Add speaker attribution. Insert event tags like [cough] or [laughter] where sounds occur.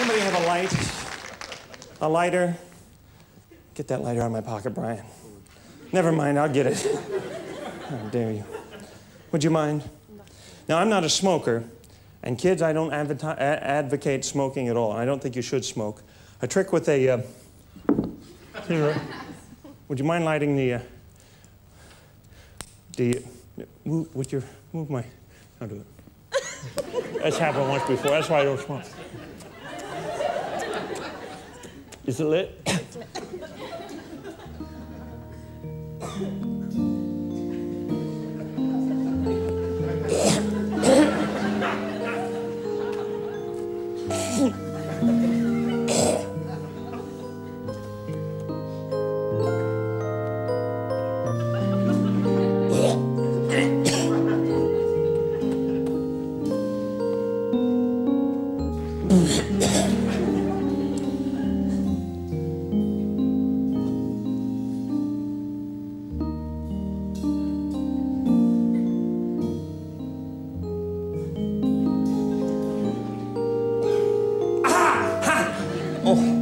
Speaker 1: Anybody have a light? A lighter? Get that lighter out of my pocket, Brian. Never mind, I'll get it. [laughs] How dare you? Would you mind? Now, I'm not a smoker, and kids, I don't advocate smoking at all. I don't think you should smoke. A trick with a. Uh, here, would you mind lighting the. Uh, the. Move, with your. Move my. I'll do it. That's happened once before. That's why I don't smoke. Is it lit? Mm-hmm. [laughs] ojo.